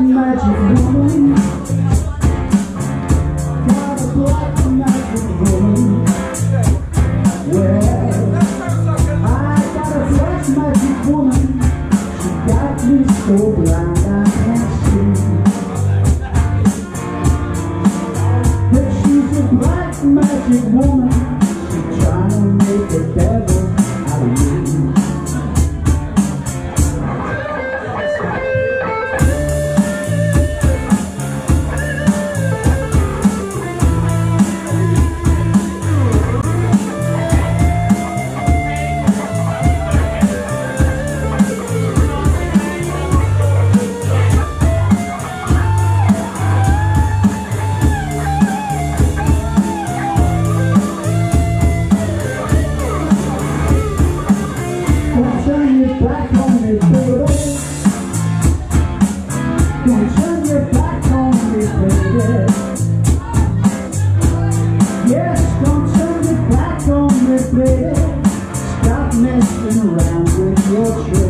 magic woman. Got a black magic woman. Well, I got a black magic woman. She got me so blind I can't see. But she's a black magic woman. Baby. Stop messing around with your tricks.